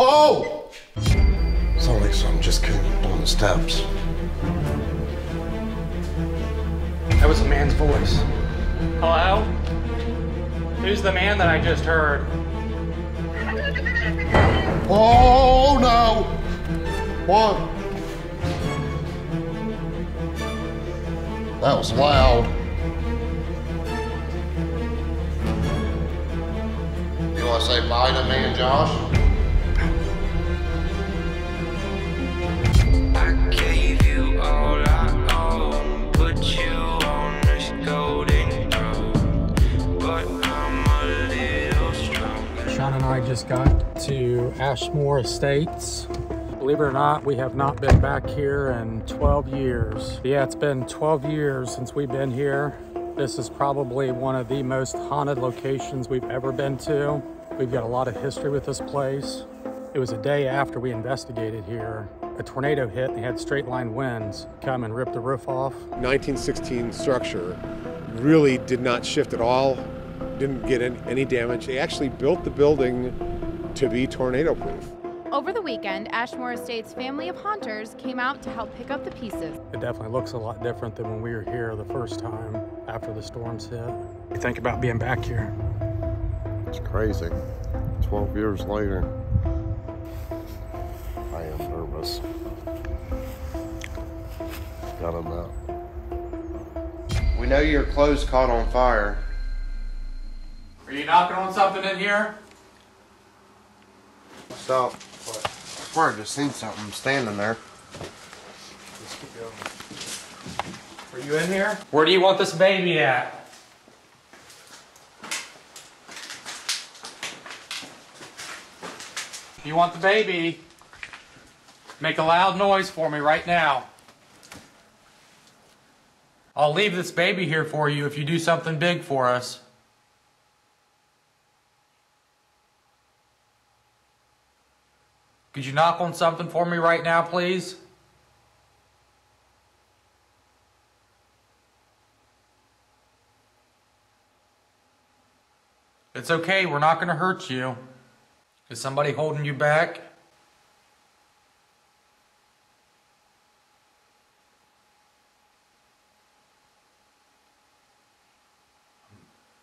Oh! Sounds like something just came up on the steps. That was a man's voice. Hello? Who's the man that I just heard? Oh no! What? That was loud. You want to say bye to me and Josh? I just got to Ashmore Estates. Believe it or not, we have not been back here in 12 years. Yeah, it's been 12 years since we've been here. This is probably one of the most haunted locations we've ever been to. We've got a lot of history with this place. It was a day after we investigated here. A tornado hit and they had straight line winds come and rip the roof off. 1916 structure really did not shift at all, didn't get any, any damage. They actually built the building to be tornado proof. Over the weekend, Ashmore Estates family of haunters came out to help pick up the pieces. It definitely looks a lot different than when we were here the first time after the storms hit. You think about being back here. It's crazy. 12 years later. I am nervous. Gotta know. We know your clothes caught on fire. Are you knocking on something in here? Stop. I swear I just seen something standing there. Are you in here? Where do you want this baby at? If you want the baby, make a loud noise for me right now. I'll leave this baby here for you if you do something big for us. Could you knock on something for me right now, please? It's okay, we're not gonna hurt you. Is somebody holding you back?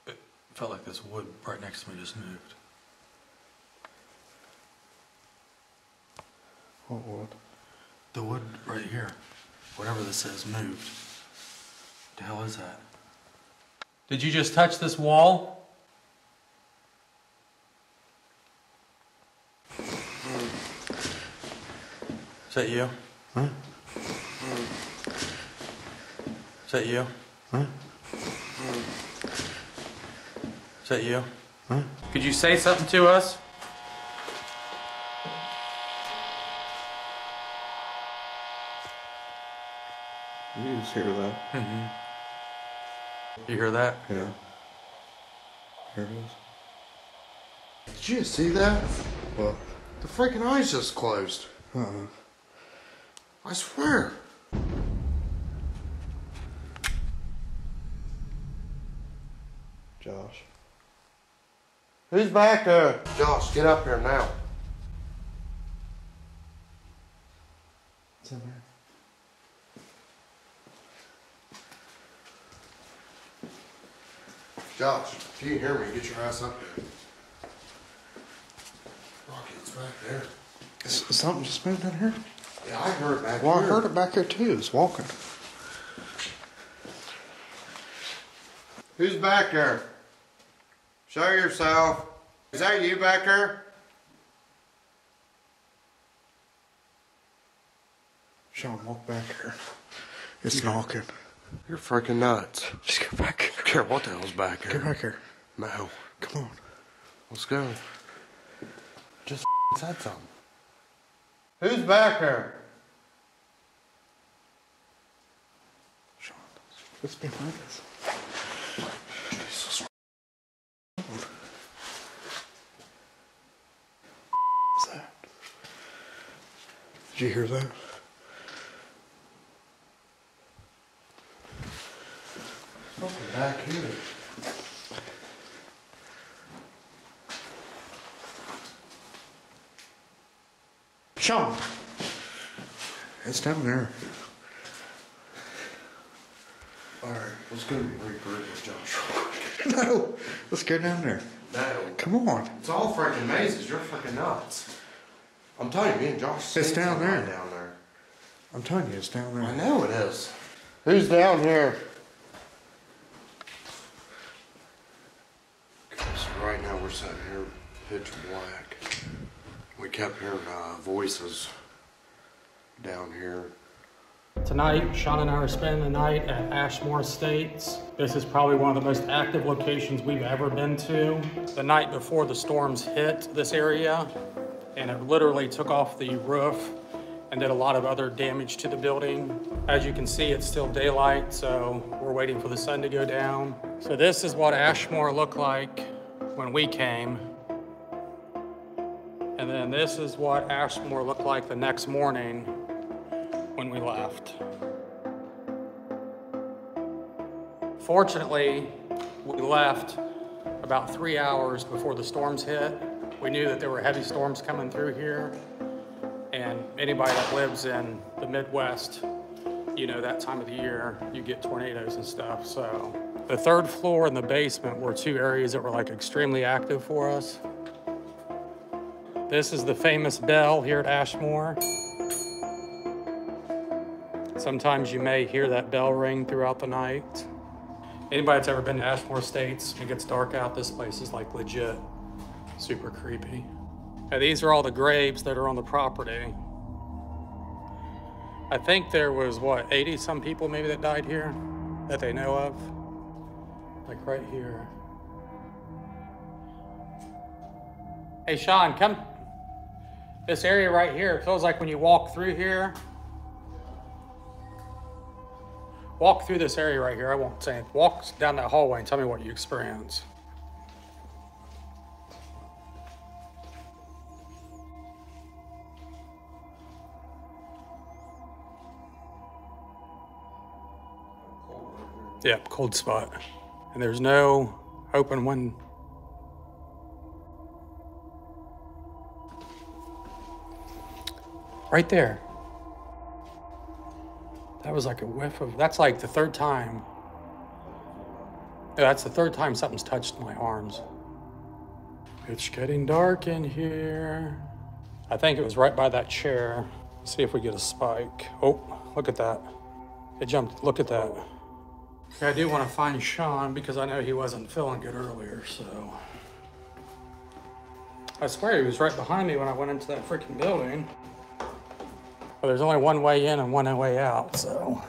It felt like this wood right next to me just moved. What wood? The wood right here, whatever this is, moved. The hell is that? Did you just touch this wall? Is that you? Huh? Is that you? Huh? Is that you? Huh? Could you say something to us? You just hear that? Mm-hmm. You hear that? Yeah. Here it is. Did you see that? What? The freaking eyes just closed. Uh-uh. I swear. Josh. Who's back there? Josh, get up here now. What's in there? Josh, if you hear me, get your ass up there. Rocky, it's back there. Is something just moved in here? Yeah, I heard it back there. Well, I heard it back here too. It's walking. Who's back there? Show yourself. Is that you back there? Sean, walk back here. It's knocking. You're freaking nuts. Just get back here. I don't care what the hell's back here. Get back here. No. Come on. Let's go. Just said something. Who's back here? Sean, it's behind us. Jesus. What's that? Did you hear that? Something back here. Sean. It's down there. Alright, let's go regroup with Josh. No, let's go down there. No. Come on. It's all freaking mazes. You're freaking nuts. I'm telling you, me and Josh. It's down there. Down there. I'm telling you, it's down there. I know it is. Who's down here? So right now we're sitting here pitch black. We kept hearing uh, voices down here. Tonight, Sean and I are spending the night at Ashmore Estates. This is probably one of the most active locations we've ever been to. The night before the storms hit this area, and it literally took off the roof and did a lot of other damage to the building. As you can see, it's still daylight, so we're waiting for the sun to go down. So this is what Ashmore looked like when we came. And then this is what Ashmore looked like the next morning when we left. Fortunately, we left about three hours before the storms hit. We knew that there were heavy storms coming through here. And anybody that lives in the Midwest, you know, that time of the year, you get tornadoes and stuff. So the third floor and the basement were two areas that were like extremely active for us. This is the famous bell here at Ashmore. Sometimes you may hear that bell ring throughout the night. Anybody that's ever been to Ashmore Estates, it gets dark out, this place is like legit super creepy. And these are all the graves that are on the property. I think there was what, 80 some people maybe that died here that they know of? Like right here. Hey Sean, come. This area right here, feels like when you walk through here, Walk through this area right here. I won't say it. Walk down that hallway and tell me what you experience. Yep, cold spot. And there's no open one. Right there. That was like a whiff of. That's like the third time. That's the third time something's touched my arms. It's getting dark in here. I think it was right by that chair. see if we get a spike. Oh, look at that. It jumped. Look at that. I do want to find Sean because I know he wasn't feeling good earlier, so. I swear he was right behind me when I went into that freaking building. There's only one way in and one way out, so.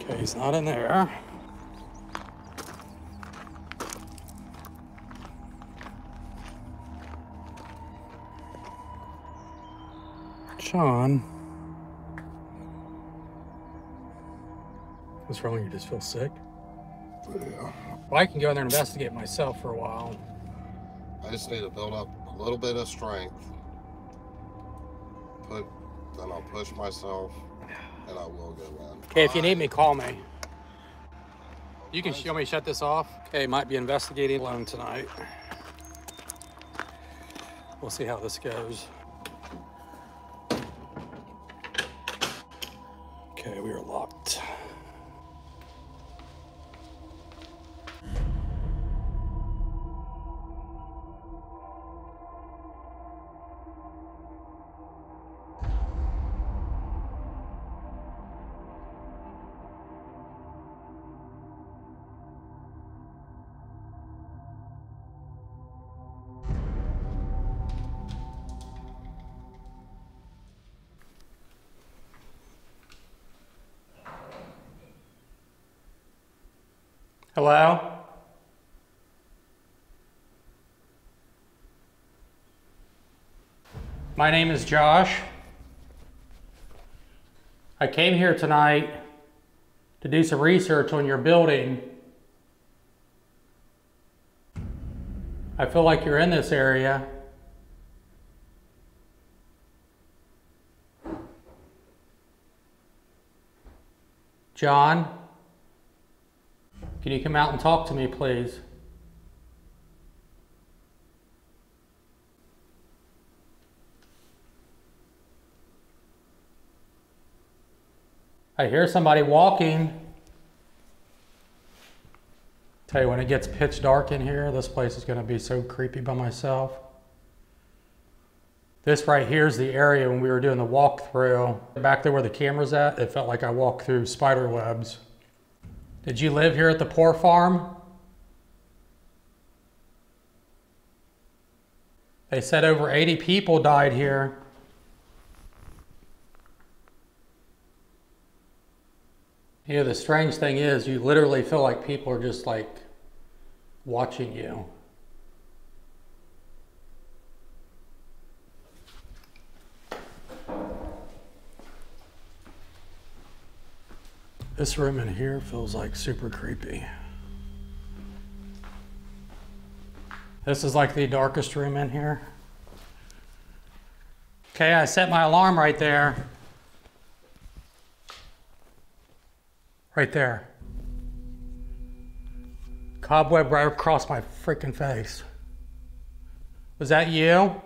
Okay, he's not in there. Sean. What's wrong? You just feel sick? Yeah. Well, I can go in there and investigate myself for a while. I just need to build up a little bit of strength. Put, then I'll push myself, and I will go in. Okay, if you need me, call me. You can show me shut this off. Okay, might be investigating alone tonight. We'll see how this goes. Okay, we are locked. Hello? My name is Josh. I came here tonight to do some research on your building. I feel like you're in this area. John, Can you come out and talk to me, please? I hear somebody walking. Tell you, when it gets pitch dark in here, this place is going to be so creepy by myself. This right here is the area when we were doing the walkthrough. Back there where the camera's at, it felt like I walked through spider webs. Did you live here at the poor farm? They said over 80 people died here. You know, the strange thing is, you literally feel like people are just like watching you. This room in here feels like super creepy. This is like the darkest room in here. Okay, I set my alarm right there. Right there. Cobweb right across my freaking face. Was that you?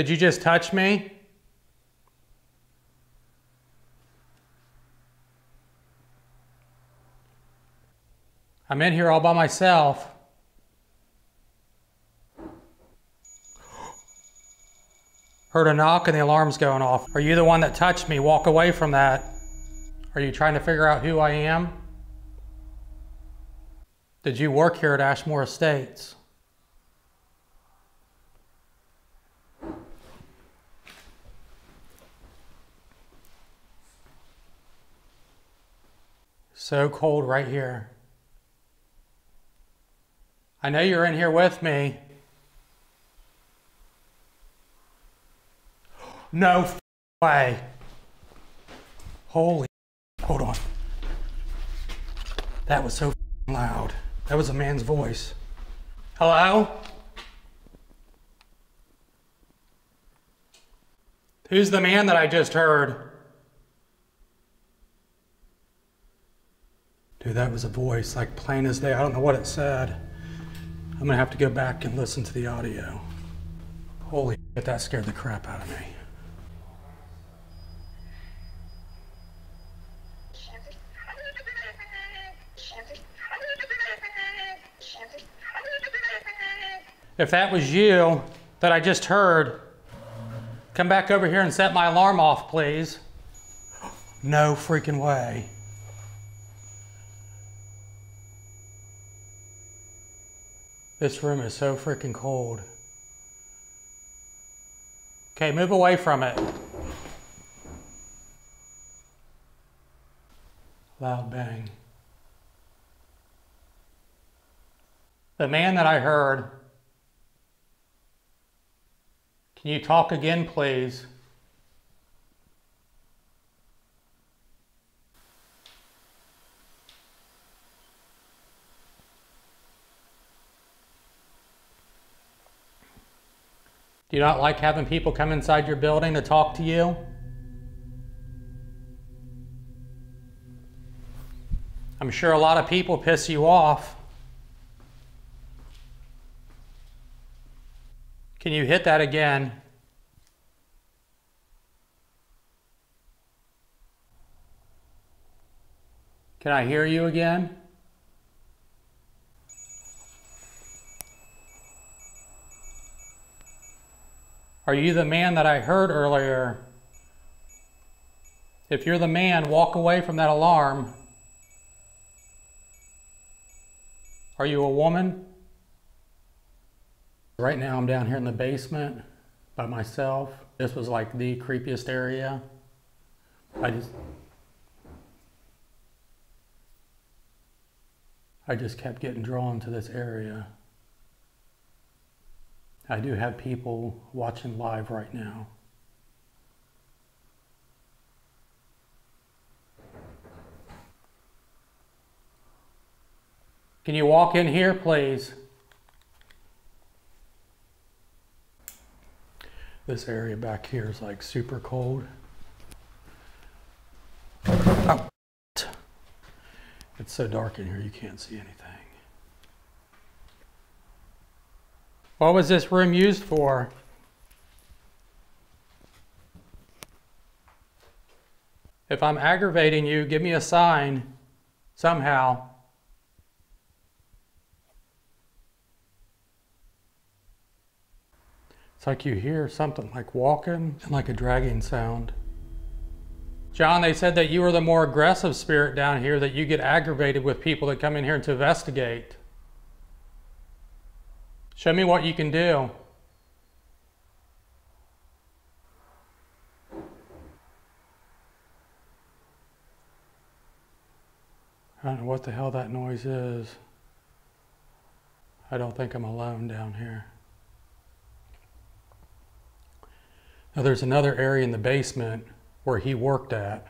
Did you just touch me? I'm in here all by myself. Heard a knock and the alarm's going off. Are you the one that touched me? Walk away from that. Are you trying to figure out who I am? Did you work here at Ashmore Estates? So cold right here. I know you're in here with me. No way. Holy, hold on. That was so loud. That was a man's voice. Hello? Who's the man that I just heard? Dude, that was a voice, like plain as day. I don't know what it said. I'm gonna have to go back and listen to the audio. Holy shit, that scared the crap out of me. If that was you that I just heard, come back over here and set my alarm off, please. No freaking way. This room is so freaking cold. Okay, move away from it. Loud bang. The man that I heard, can you talk again, please? Do you not like having people come inside your building to talk to you? I'm sure a lot of people piss you off. Can you hit that again? Can I hear you again? Are you the man that I heard earlier? If you're the man, walk away from that alarm. Are you a woman? Right now, I'm down here in the basement by myself. This was like the creepiest area. I just. I just kept getting drawn to this area. I do have people watching live right now. Can you walk in here, please? This area back here is like super cold. Oh. It's so dark in here you can't see anything. What was this room used for? If I'm aggravating you, give me a sign somehow. It's like you hear something like walking and like a dragging sound. John, they said that you were the more aggressive spirit down here, that you get aggravated with people that come in here to investigate. Show me what you can do. I don't know what the hell that noise is. I don't think I'm alone down here. Now there's another area in the basement where he worked at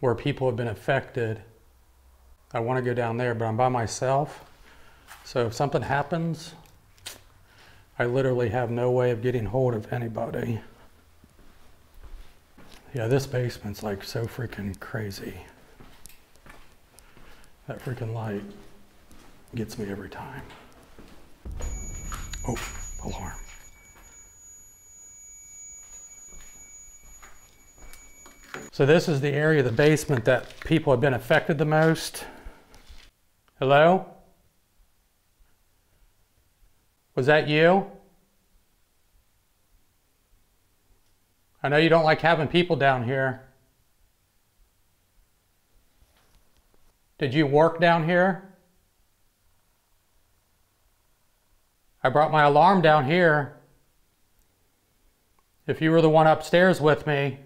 where people have been affected. I want to go down there, but I'm by myself. So if something happens, I literally have no way of getting hold of anybody. Yeah, this basement's like so freaking crazy. That freaking light gets me every time. Oh, alarm. So this is the area of the basement that people have been affected the most. Hello? Was that you? I know you don't like having people down here. Did you work down here? I brought my alarm down here. If you were the one upstairs with me,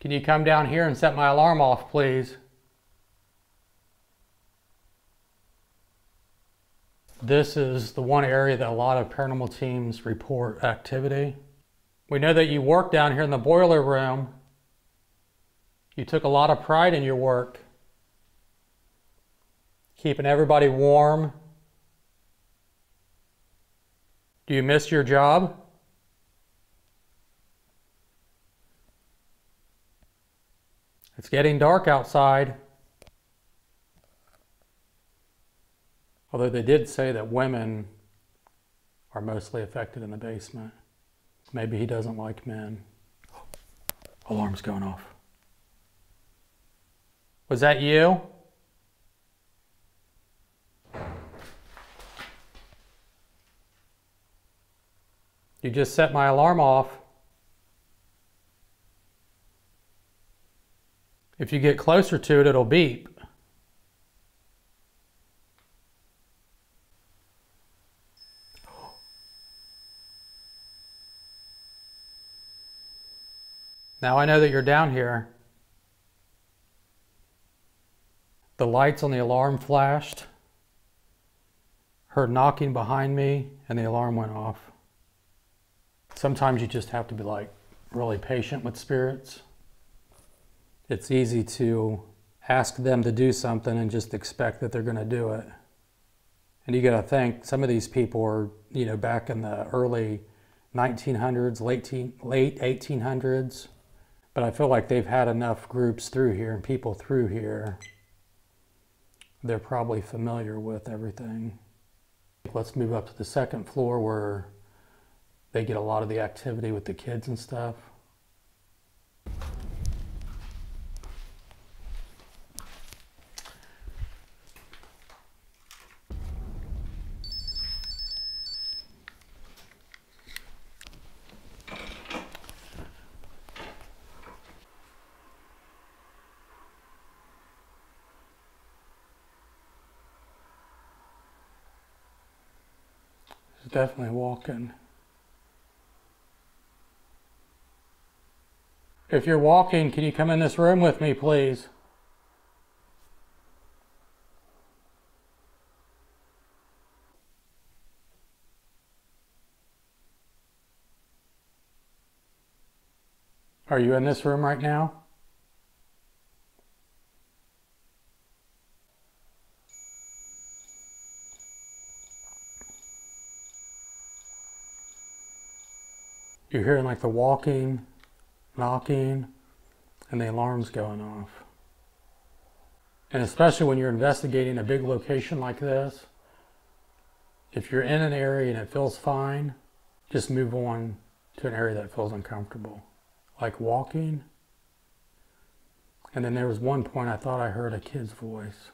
can you come down here and set my alarm off, please? This is the one area that a lot of paranormal teams report activity. We know that you work down here in the boiler room. You took a lot of pride in your work, keeping everybody warm. Do you miss your job? It's getting dark outside. Although they did say that women are mostly affected in the basement. Maybe he doesn't like men. Alarm's going off. Was that you? You just set my alarm off. If you get closer to it, it'll beep. Now I know that you're down here. The lights on the alarm flashed. Heard knocking behind me and the alarm went off. Sometimes you just have to be like really patient with spirits it's easy to ask them to do something and just expect that they're going to do it. And you got to think some of these people are, you know, back in the early 1900s, late late 1800s. But I feel like they've had enough groups through here and people through here. They're probably familiar with everything. Let's move up to the second floor where they get a lot of the activity with the kids and stuff. Definitely walking. If you're walking, can you come in this room with me, please? Are you in this room right now? You're hearing like the walking, knocking, and the alarms going off. And especially when you're investigating a big location like this, if you're in an area and it feels fine, just move on to an area that feels uncomfortable. Like walking. And then there was one point I thought I heard a kid's voice.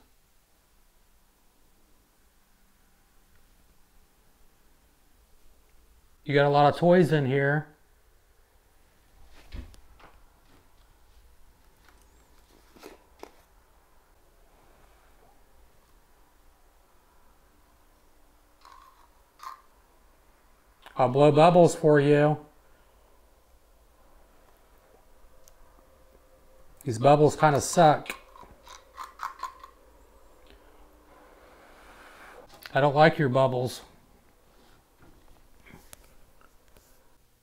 You got a lot of toys in here. I'll blow bubbles for you. These bubbles kind of suck. I don't like your bubbles.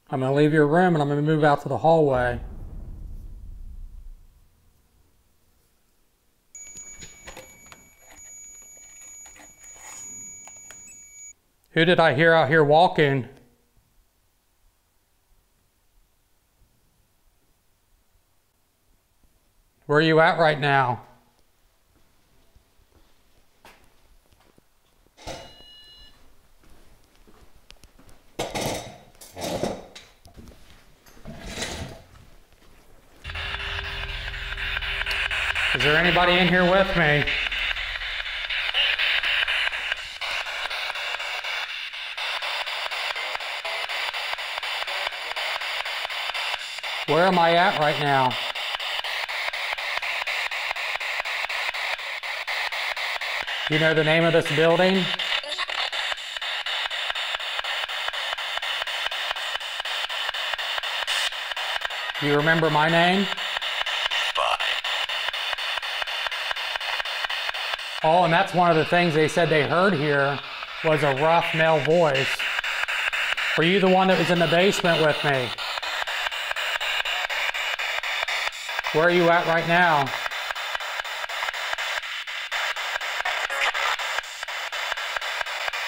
I'm going to leave your room and I'm going to move out to the hallway. Who did I hear out here walking? Where are you at right now? Is there anybody in here with me? Where am I at right now? You know the name of this building? You remember my name? Oh, and that's one of the things they said they heard here was a rough male voice. Were you the one that was in the basement with me? Where are you at right now?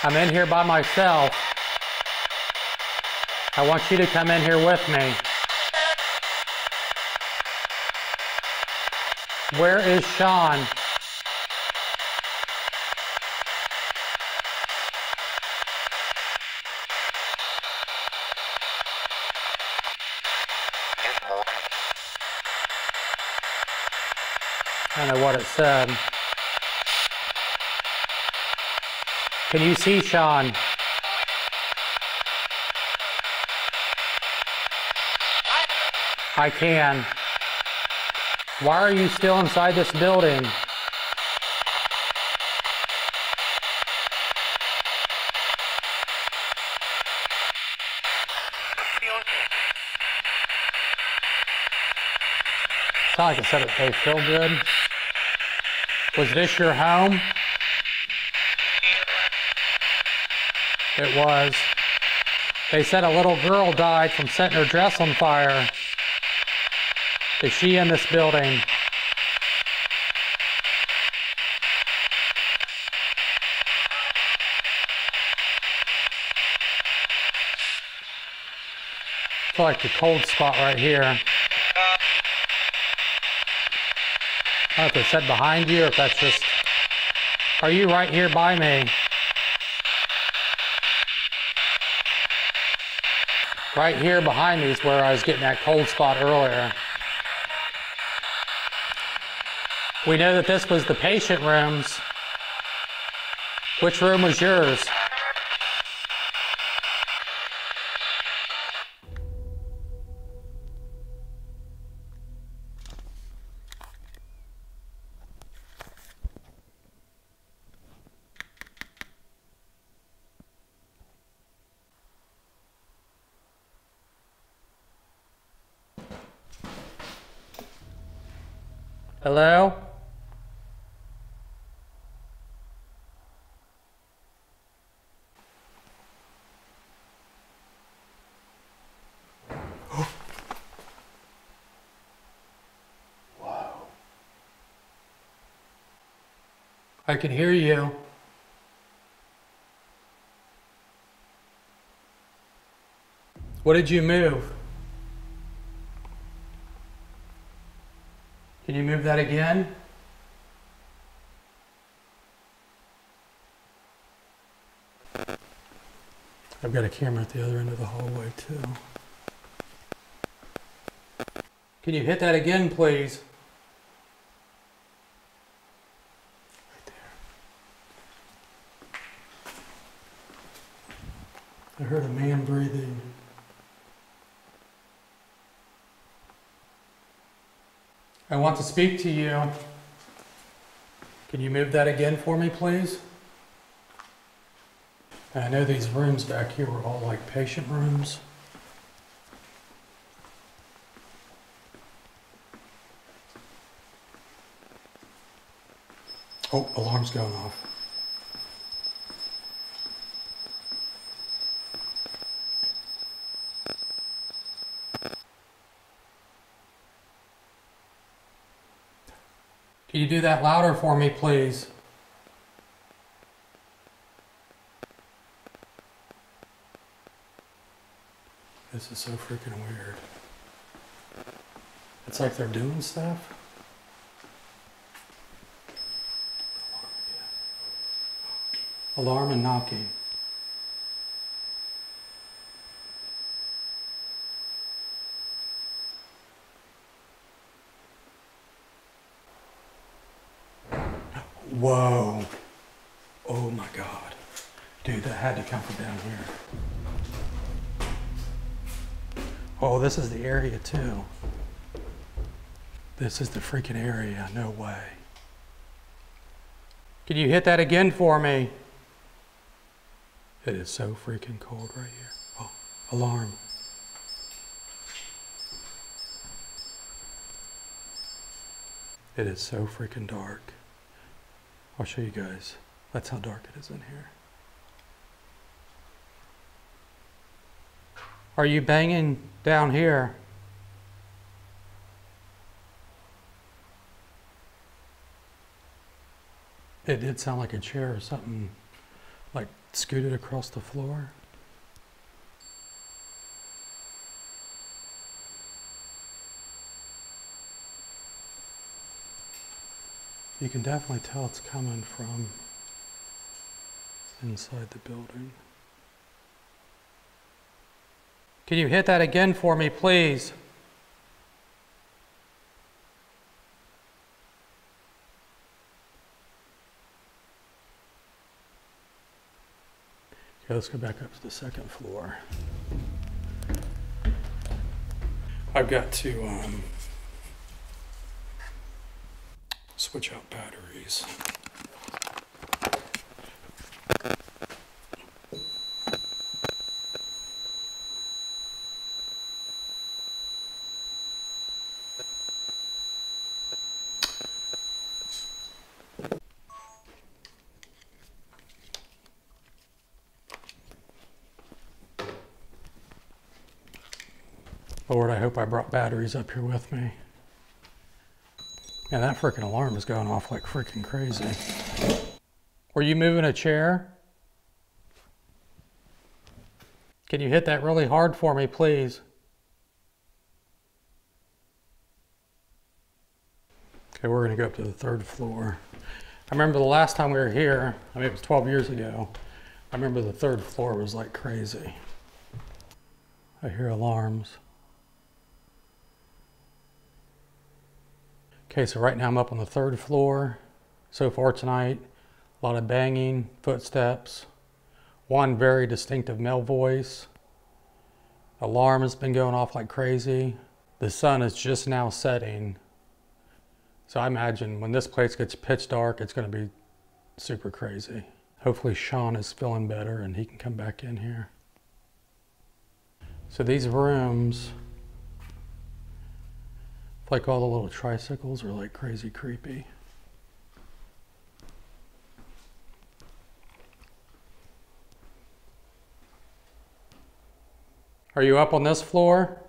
I'm in here by myself. I want you to come in here with me. Where is Sean? I don't know what it said. Can you see Sean? I can. Why are you still inside this building? Not like I said it they feel good. Was this your home? It was. They said a little girl died from setting her dress on fire. Is she in this building? I feel like the cold spot right here. I don't know if they said behind you or if that's just. Are you right here by me? Right here behind me is where I was getting that cold spot earlier. We know that this was the patient rooms. Which room was yours? Hello? I can hear you. What did you move? Can you move that again? I've got a camera at the other end of the hallway too. Can you hit that again, please? Right there. I heard a man breathing. I want to speak to you. Can you move that again for me, please? I know these rooms back here were all like patient rooms. Oh, alarm's going off. You do that louder for me, please? This is so freaking weird. It's like they're doing stuff. Alarm and knocking. Whoa. Oh my God. Dude, from down here. Oh, this is the area too. This is the freaking area. No way. Can you hit that again for me? It is so freaking cold right here. Oh, alarm. It is so freaking dark. I'll show you guys. That's how dark it is in here. Are you banging down here? It did sound like a chair or something like scooted across the floor. You can definitely tell it's coming from inside the building. Can you hit that again for me, please? Okay, let's go back up to the second floor. I've got to um, switch out batteries. I brought batteries up here with me. Man, that freaking alarm is going off like freaking crazy. Were you moving a chair? Can you hit that really hard for me, please? Okay, we're gonna go up to the third floor. I remember the last time we were here, I mean, it was 12 years ago. I remember the third floor was like crazy. I hear alarms. Okay, so right now I'm up on the third floor. So far tonight, a lot of banging, footsteps, one very distinctive male voice. Alarm has been going off like crazy. The sun is just now setting. So I imagine when this place gets pitch dark, it's going to be super crazy. Hopefully Sean is feeling better and he can come back in here. So these rooms, like all the little tricycles are like crazy creepy. Are you up on this floor?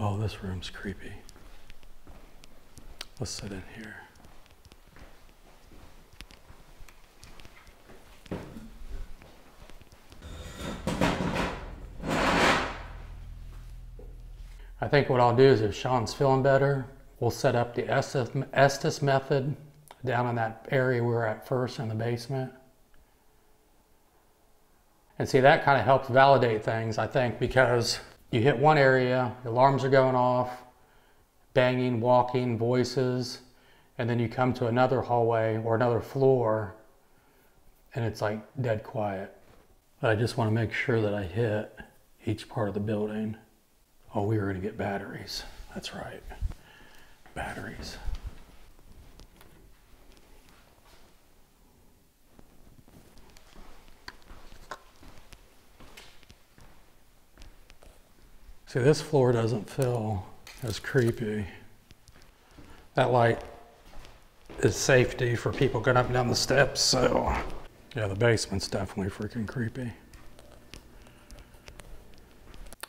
Oh, this room's creepy. Let's sit in here. Think what I'll do is if Sean's feeling better, we'll set up the Estes, method down in that area we were at first in the basement. And see, that kind of helps validate things, I think, because you hit one area, alarms are going off, banging, walking, voices, and then you come to another hallway or another floor, and it's like dead quiet. I just want to make sure that I hit each part of the building. Oh, we were going to get batteries. That's right. Batteries. See, this floor doesn't feel as creepy. That light is safety for people going up and down the steps, so yeah, the basement's definitely freaking creepy.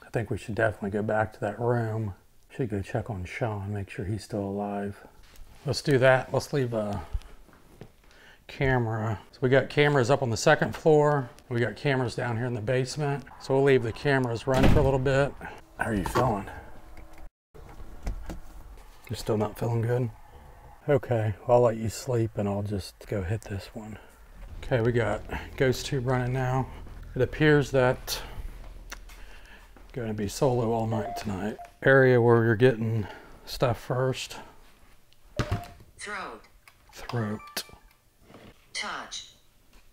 I think we should definitely go back to that room. Should go check on Sean, make sure he's still alive. Let's do that. Let's leave a camera. So we got cameras up on the second floor. We got cameras down here in the basement. So we'll leave the cameras run for a little bit. How are you feeling? You're still not feeling good? Okay, well, I'll let you sleep and I'll just go hit this one. Okay, we got Ghost Tube running now. It appears that going to be solo all night tonight. Area where you're getting stuff first. Throat. Throat. Touch.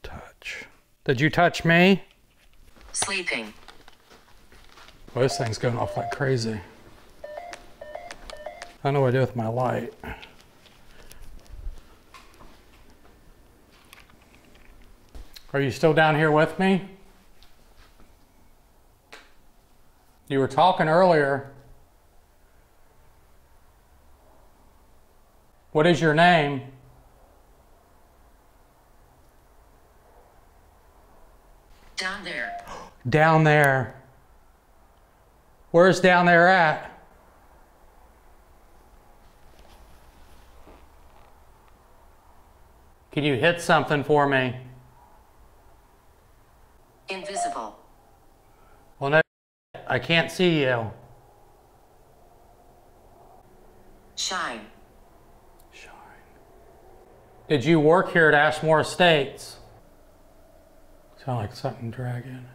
Touch. Did you touch me? Sleeping. Well, this thing's going off like crazy. I don't know what to do with my light. Are you still down here with me? You were talking earlier. What is your name? Down there. Down there. Where's down there at? Can you hit something for me? Invisible. I can't see you. Shine. Shine. Did you work here at Ashmore Estates? Sound like something dragging.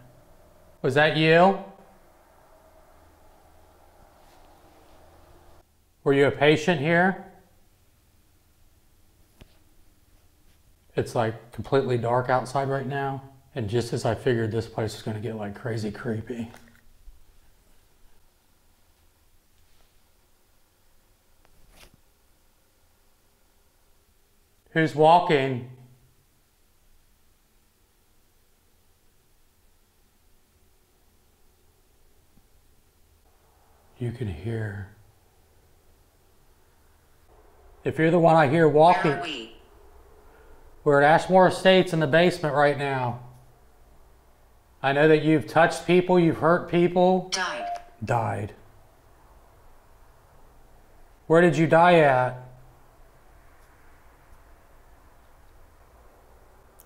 Was that you? Were you a patient here? It's like completely dark outside right now. And just as I figured this place was going to get like crazy creepy. Who's walking? You can hear. If you're the one I hear walking, Where are we? we're at Ashmore Estates in the basement right now. I know that you've touched people, you've hurt people, Died. died. Where did you die at?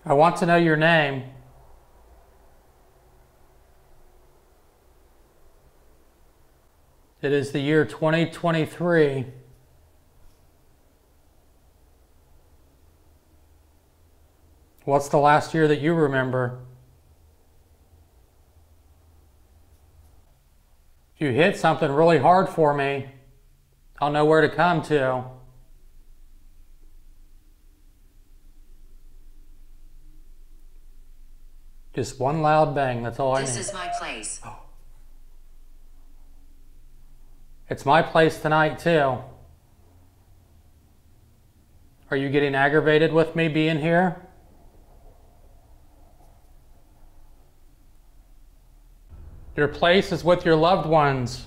I want to know your name. It is the year 2023. What's the last year that you remember? If you hit something really hard for me, I'll know where to come to. Just one loud bang, that's all I need. This is my place. Oh. It's my place tonight, too. Are you getting aggravated with me being here? Your place is with your loved ones.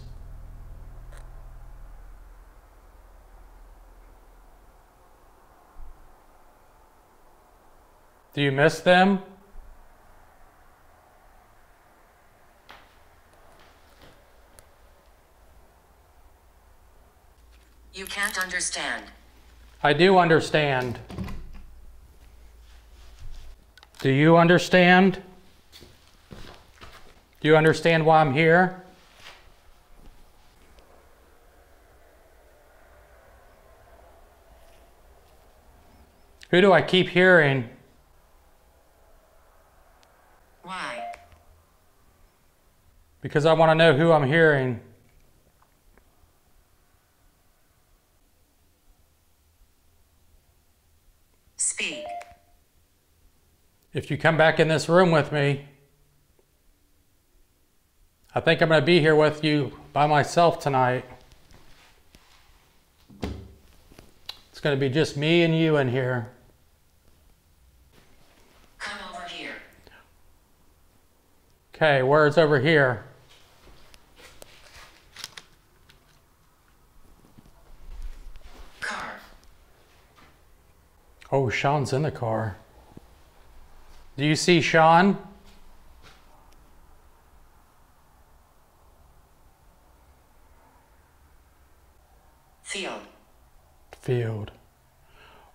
Do you miss them? You can't understand. I do understand. Do you understand? Do you understand why I'm here? Who do I keep hearing? Why? Because I want to know who I'm hearing. If you come back in this room with me, I think I'm going to be here with you by myself tonight. It's going to be just me and you in here. Come over here. Okay, where's over here? Car. Oh, Sean's in the car. Do you see Sean? Field. Field.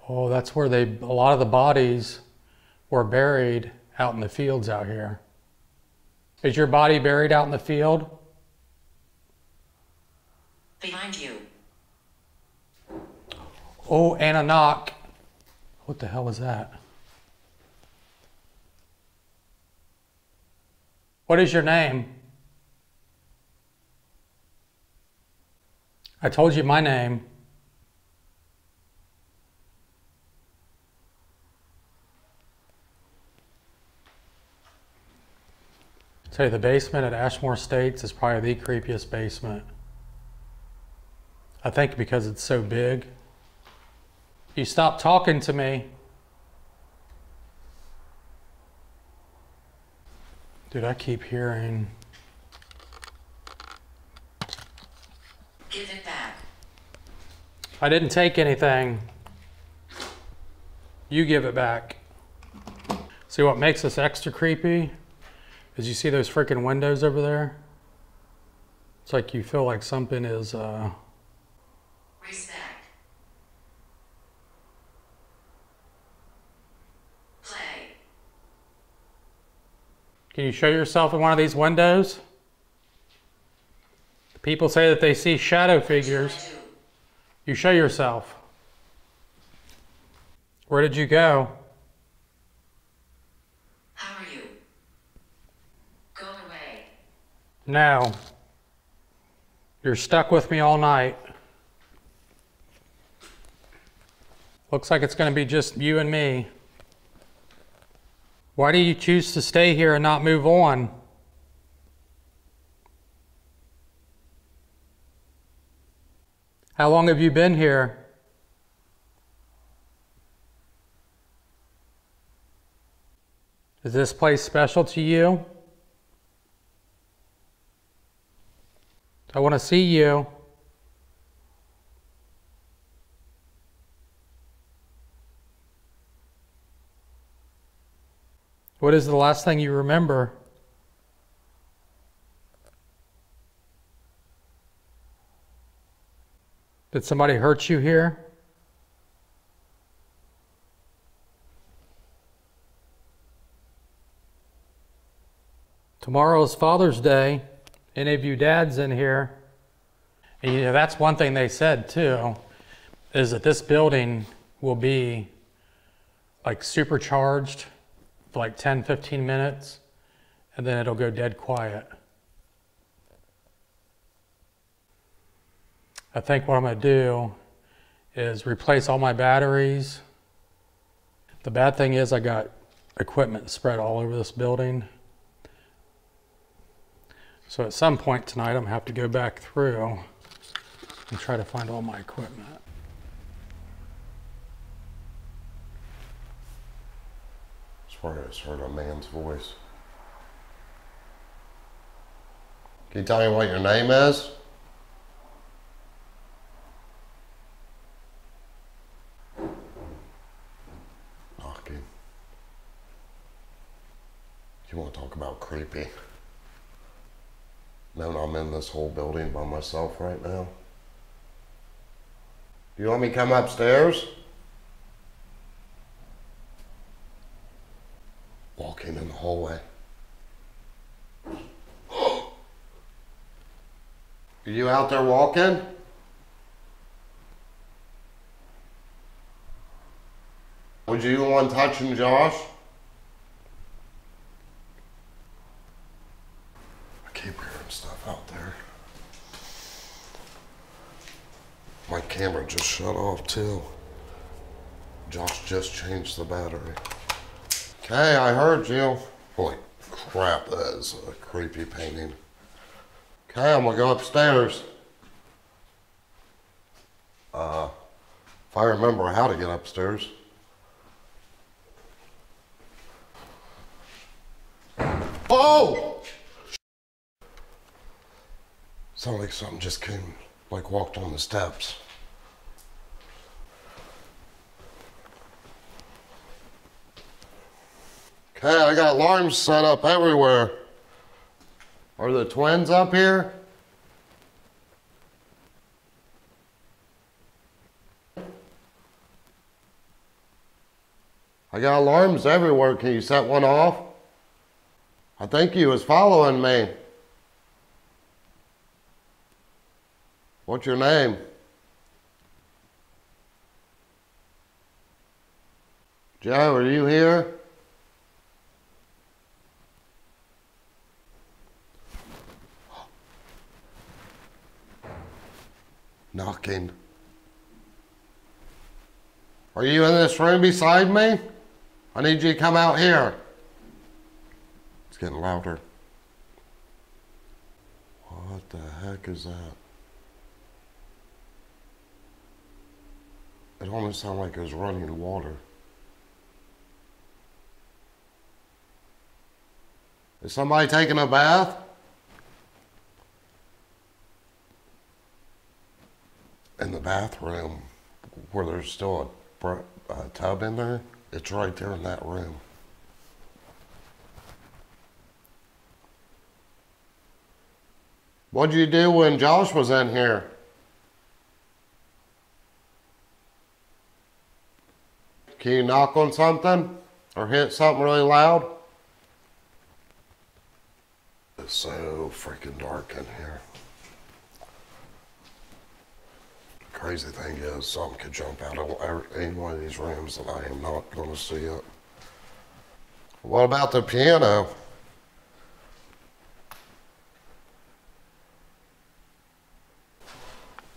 Oh, that's where they, a lot of the bodies were buried out in the fields out here. Is your body buried out in the field? Behind you. Oh, and a knock. What the hell was that? What is your name? I told you my name. Tell you the basement at Ashmore Estates is probably the creepiest basement. I think because it's so big. You stop talking to me. Dude, I keep hearing. Give it back. I didn't take anything. You give it back. See what makes this extra creepy? Is you see those freaking windows over there? It's like you feel like something is, uh, Can you show yourself in one of these windows? People say that they see shadow figures. You show yourself. Where did you go? How are you? Go away. No. You're stuck with me all night. Looks like it's going to be just you and me. Why do you choose to stay here and not move on? How long have you been here? Is this place special to you? I want to see you. What is the last thing you remember? Did somebody hurt you here? Tomorrow is Father's Day. Any of you dads in here? And you know, that's one thing they said too, is that this building will be like supercharged for like 10, 15 minutes, and then it'll go dead quiet. I think what I'm to do is replace all my batteries. The bad thing is I got equipment spread all over this building. So at some point tonight, I'm gonna have to go back through and try to find all my equipment. Swear I just heard a man's voice. Can you tell me what your name is? Knocking. You want to talk about creepy? Knowing I'm in this whole building by myself right now. Do you want me to come upstairs? Walking in the hallway. Are you out there walking? Would you want touching Josh? I keep hearing stuff out there. My camera just shut off too. Josh just changed the battery. Okay, I heard you. Holy crap, that is a creepy painting. Okay, I'm gonna go upstairs. Uh, if I remember how to get upstairs. Oh! Sounded like something just came, like walked on the steps. Okay, I got alarms set up everywhere. Are the twins up here? I got alarms everywhere. Can you set one off? I think he was following me. What's your name? Joe, are you here? Knocking. Are you in this room beside me? I need you to come out here. It's getting louder. What the heck is that? It almost sounded like it was running water. Is somebody taking a bath? In the bathroom, where there's still a a tub in there, it's right there in that room. What'd you do when Josh was in here? Can you knock on something or hit something really loud? It's so freaking dark in here. Crazy thing is, something could jump out of any one of these rooms and I am not going to see it. What about the piano?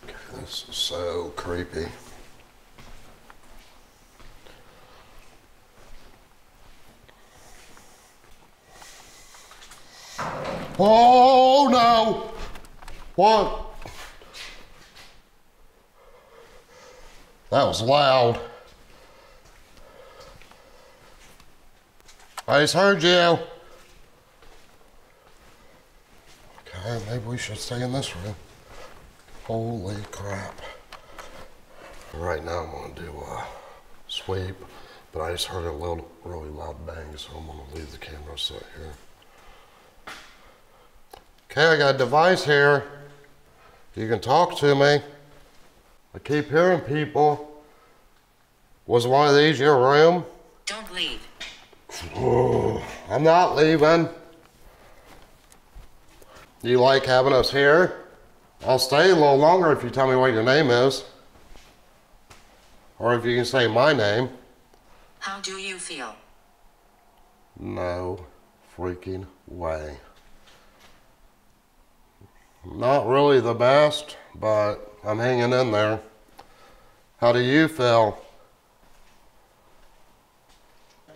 Okay, this is so creepy. Oh no! What? That was loud. I just heard you. Okay, maybe we should stay in this room. Holy crap. Right now I'm gonna do a sweep, but I just heard a little, really loud bang, so I'm gonna leave the camera set here. Okay, I got a device here. You can talk to me. I keep hearing people. Was one of these your room? Don't leave. Oh, I'm not leaving. You like having us here? I'll stay a little longer if you tell me what your name is. Or if you can say my name. How do you feel? No freaking way. Not really the best, but I'm hanging in there. How do you feel?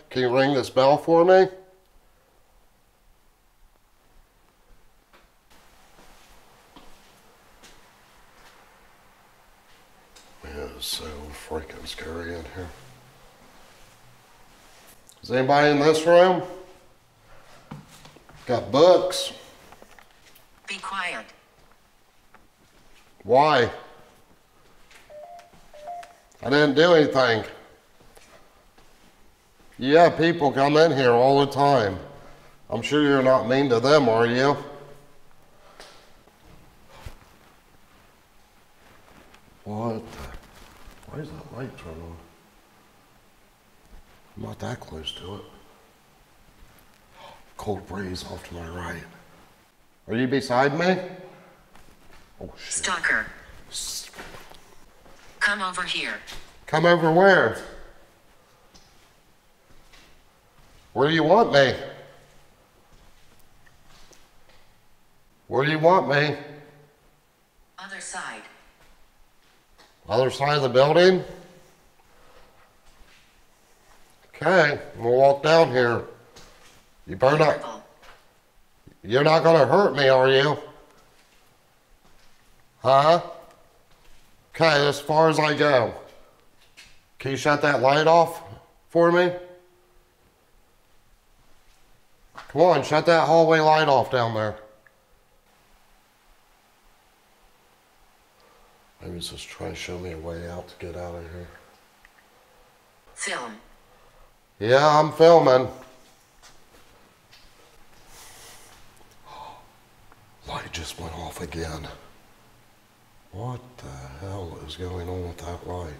Can you ring this bell for me? Man, it's so freaking scary in here. Is anybody in this room? Got books. Be quiet. Why? I didn't do anything. Have people come in here all the time. I'm sure you're not mean to them, are you? What? Why is that light turned on? I'm not that close to it. Cold breeze off to my right. Are you beside me? Oh shit. Stalker. Come over here. Come over where? Where do you want me? Where do you want me? Other side. Other side of the building? Okay, we'll walk down here. You better not, you're not gonna hurt me, are you? Huh? Okay, as far as I go. Can you shut that light off for me? Come on, shut that hallway light off down there. Maybe it's just trying to show me a way out to get out of here. Film. Yeah, I'm filming. Light just went off again. What the hell is going on with that light?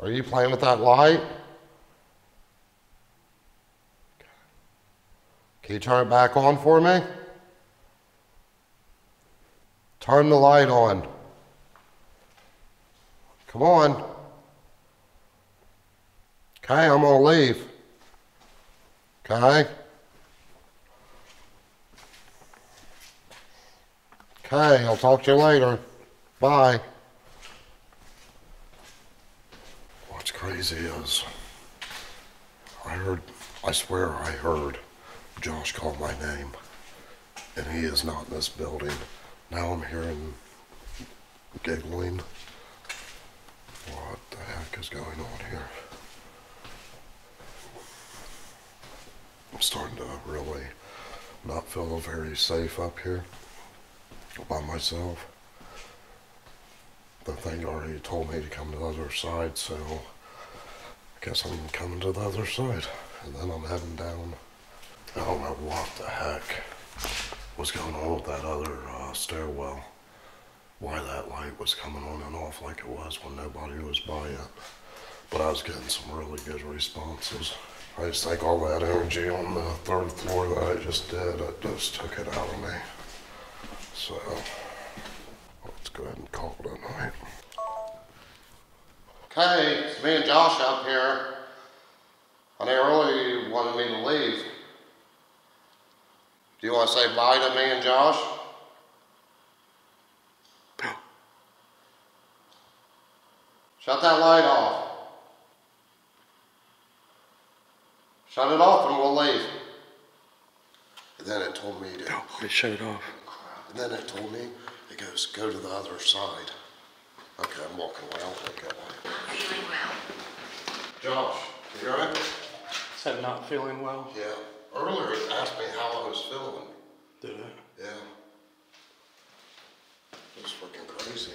Are you playing with that light? Can you turn it back on for me? Turn the light on. Come on. Okay, I'm gonna leave. Okay? Okay, I'll talk to you later. Bye. What's crazy is I heard, I swear I heard Josh call my name, and he is not in this building. Now I'm hearing giggling. What the heck is going on here? I'm starting to really not feel very safe up here by myself. The thing already told me to come to the other side, so I guess I'm coming to the other side. And then I'm heading down. I don't know what the heck was going on with that other uh, stairwell. Why that light was coming on and off like it was when nobody was by it. But I was getting some really good responses. I just think all that energy on the third floor that I just did, it just took it out of me. So, let's go ahead and call it a night. Okay, it's me and Josh up here. And they really wanted me to leave. Do you want to say bye to me and Josh? Shut that light off. Shut it off and we'll leave. And then it told me to. Let's shut it off. And then it told me, it goes, go to the other side. Okay, I'm walking away. I'll take that one. Feeling well? Josh, you all right? Said not feeling well? Yeah. Earlier it asked me how I was feeling. Did it? Yeah. It's freaking crazy.